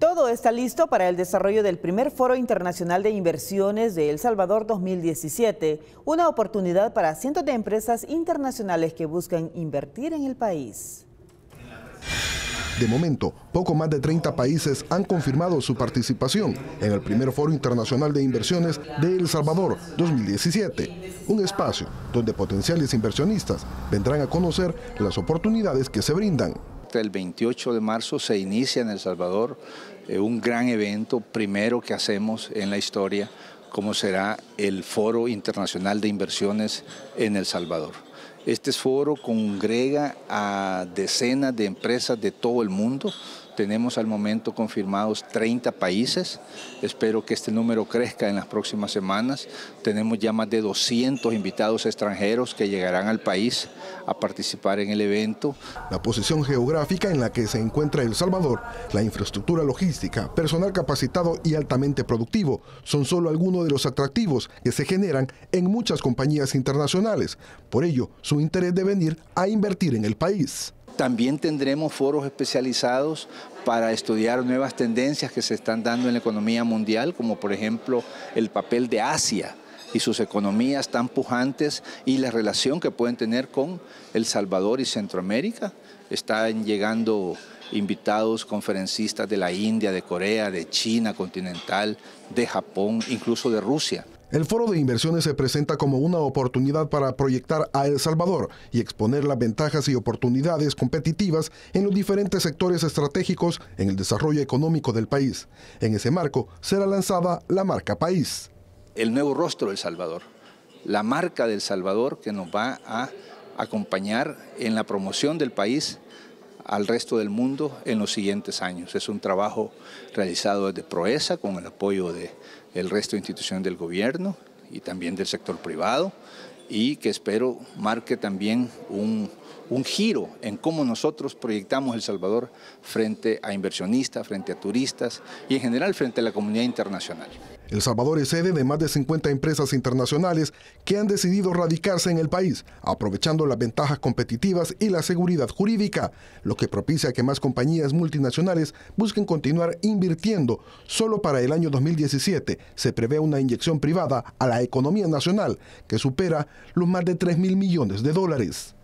Todo está listo para el desarrollo del primer Foro Internacional de Inversiones de El Salvador 2017, una oportunidad para cientos de empresas internacionales que buscan invertir en el país. De momento, poco más de 30 países han confirmado su participación en el primer Foro Internacional de Inversiones de El Salvador 2017, un espacio donde potenciales inversionistas vendrán a conocer las oportunidades que se brindan. El 28 de marzo se inicia en El Salvador eh, un gran evento, primero que hacemos en la historia, como será el Foro Internacional de Inversiones en El Salvador. Este foro congrega a decenas de empresas de todo el mundo. Tenemos al momento confirmados 30 países. Espero que este número crezca en las próximas semanas. Tenemos ya más de 200 invitados extranjeros que llegarán al país a participar en el evento. La posición geográfica en la que se encuentra El Salvador, la infraestructura logística, personal capacitado y altamente productivo son solo algunos de los atractivos que se generan en muchas compañías internacionales. Por ello, su interés de venir a invertir en el país. También tendremos foros especializados para estudiar nuevas tendencias que se están dando en la economía mundial, como por ejemplo el papel de Asia y sus economías tan pujantes y la relación que pueden tener con El Salvador y Centroamérica. Están llegando invitados conferencistas de la India, de Corea, de China continental, de Japón, incluso de Rusia. El foro de inversiones se presenta como una oportunidad para proyectar a El Salvador y exponer las ventajas y oportunidades competitivas en los diferentes sectores estratégicos en el desarrollo económico del país. En ese marco será lanzada la marca País el nuevo rostro del Salvador, la marca del Salvador que nos va a acompañar en la promoción del país al resto del mundo en los siguientes años. Es un trabajo realizado desde Proesa con el apoyo del resto de instituciones del gobierno y también del sector privado y que espero marque también un, un giro en cómo nosotros proyectamos El Salvador frente a inversionistas, frente a turistas y en general frente a la comunidad internacional. El Salvador es sede de más de 50 empresas internacionales que han decidido radicarse en el país, aprovechando las ventajas competitivas y la seguridad jurídica, lo que propicia que más compañías multinacionales busquen continuar invirtiendo. Solo para el año 2017 se prevé una inyección privada a la economía nacional que supera los más de 3 mil millones de dólares.